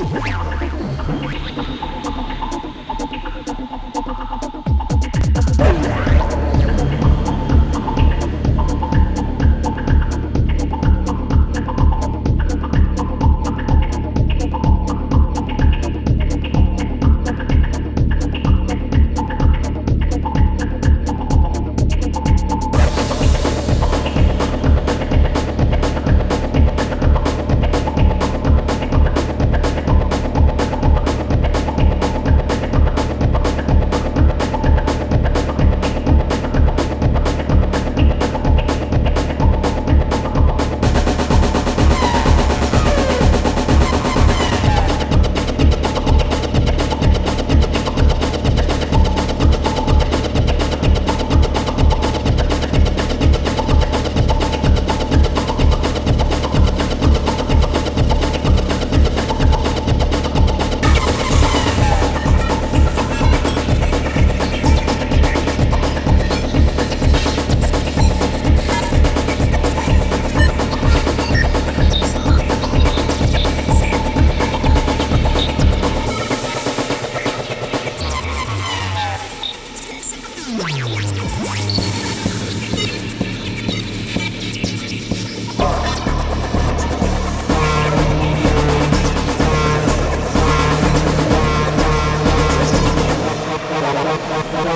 フフフ。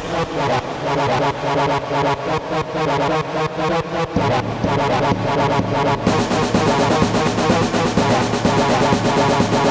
Thank you.